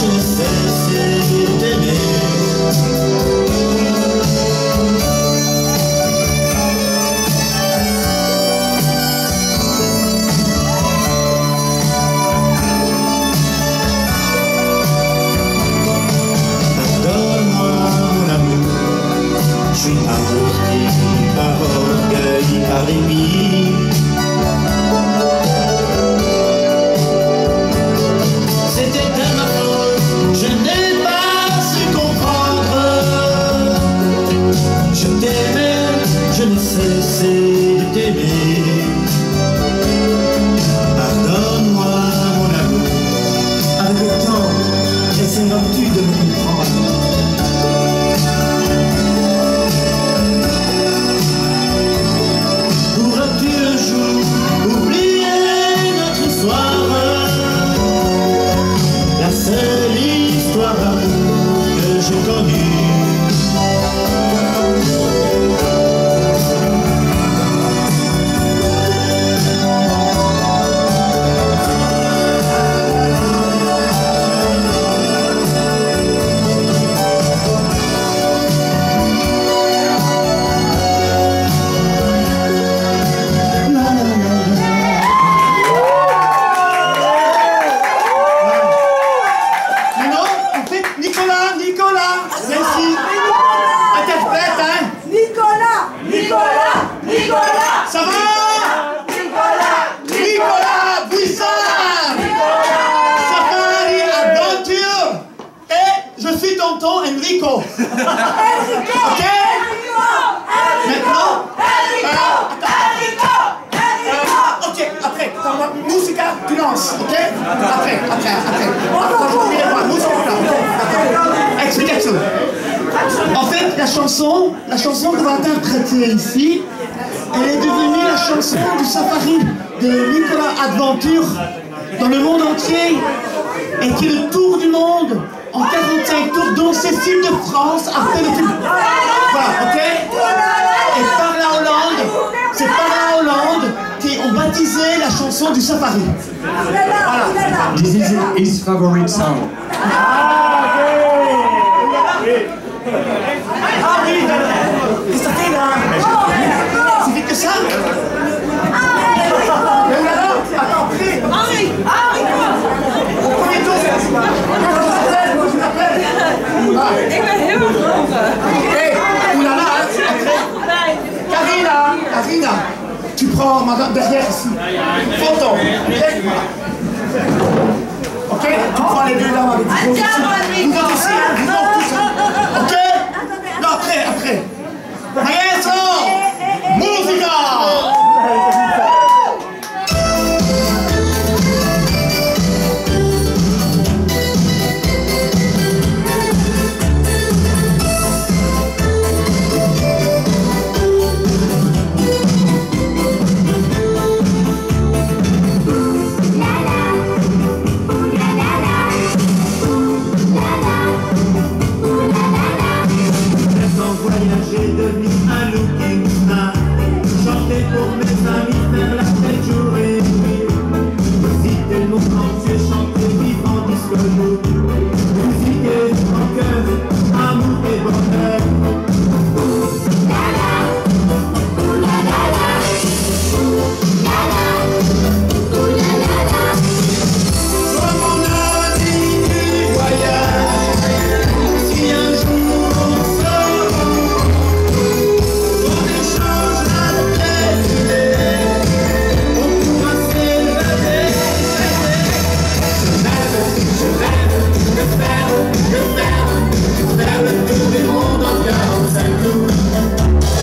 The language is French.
Just this sorrir. Tonton Enrico. Enrico! Ok? Maintenant? Euh, Ok, après, musique, tu lances, ok? Après, après, après. Tu. Attends. Explication. En fait, la chanson, la chanson qu'on va interpréter ici, elle est devenue la chanson du safari de Nicolas Adventure dans le monde entier et qui est le tour du monde en 45 tours, dont Cécile de France a fait le film. Voilà, ok Et par la Hollande, c'est par la Hollande qui ont baptisé la chanson du safari. Voilà. This is his favorite song. Ah prends madame derrière ici. Photo. Ok, tu prends les deux dames avec vous. Vous aussi, hein, vous autres tous.